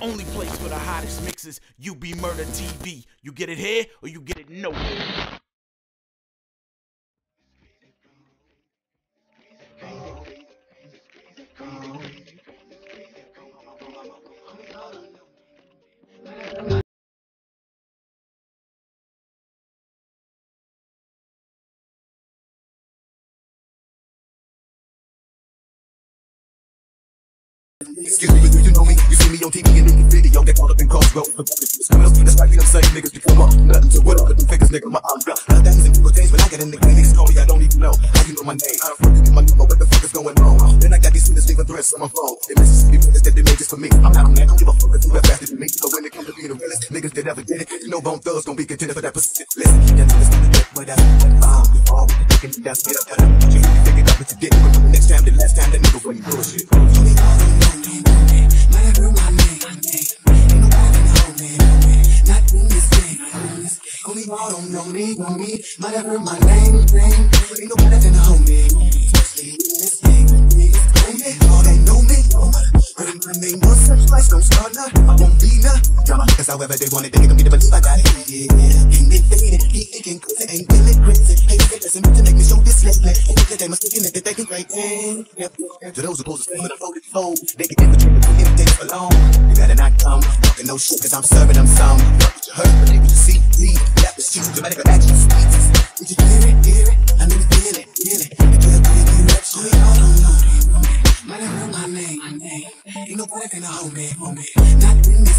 only place for the hottest mixes. UBMurda TV. You get it here or you get it nowhere. Excuse me, you know me? You see me on TV and in the video, get caught up in crossroads. Criminals, that's why we them same niggas up. Nothing to what up, them figures, nigga, my up. Now things and people change when I get in the game, niggas call me, I don't even know. How you know my name? How the fuck you get my number? What the fuck is going on? Then I got these niggas leaving threats on my phone. They Mississippi niggas that they made just for me. I'm not on that, don't give a fuck if you rap faster than me. So when it comes to being the realest niggas that ever did it, you know bone thugs gon' be contending for that position. Listen, uh, that niggas gonna get what that's what I'm. All with the thinking that's get up, get up. But you didn't. Next time, the last time that nigga wasn't bullshit. Me, my. Ain't nobody me. Not this. Only y'all don't know me, know me. Might have heard my name, name. Ain't nobody can hold me, Drama, cause however they want it, they can me to believe I got it. Yeah, yeah. Ain't they faded? He thinking it ain't feeling crazy. They listen to make me show this lately. And if they must thinking that they can thing. Yep. To those opposed to stay with a folded fold, they can infiltrate the imitate for long. You better not come, talking no shit, cause I'm serving them some. Fuck what you heard, but they what you see, see. That was you, dramatic action speech. Did you hear it? Hear it? I you feel it, feel it. The club really be rap, so all don't know me. My name, my name. Ain't nobody finna hold me, hold me. Not in this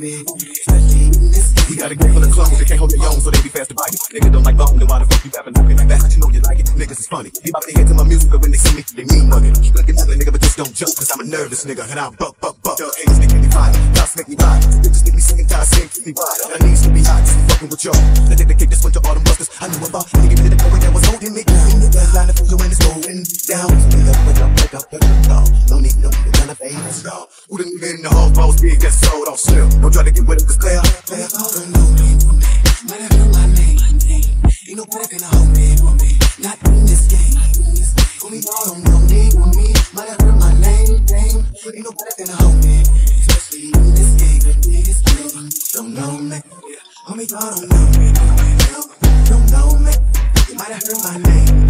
We got a game for the clones, they can't hold their own, so they be fast to bite it. Nigga don't like bone, then why the fuck you rapping how you know you like it. Niggas is funny. They bout their head to my music, but when they see me, they mean mugging. Keep looking at nigga, but just don't jump, cause I'm a nervous nigga, and I'll buck, buck, buck. Thug haters make me vibe, thoughts make me ride. Bitches make me sing and die, sing, keep me wide. I need to be hot, just fucking with y'all. They take the kick this one to all them busters. I knew about, nigga, me the poet that was holding me down. The line of you when it's going down. So up, wake up, wake up, wake up, no. No need, no need, none of favors, no. Who nigga in the whole balls big, that's sold off slim. Don't try to get with it, cause clear. Play all don't know me, know me. Might have heard my name, my name. Ain't nobody finna hold me, hold me. Not in this game, in this game. Only y'all don't know me, me. Might have heard my name, name. Ain't nobody finna hold me. Especially in this game, in this game. Don't know me. Homie, y'all don't know me, me. Don't know me. You might have heard my name.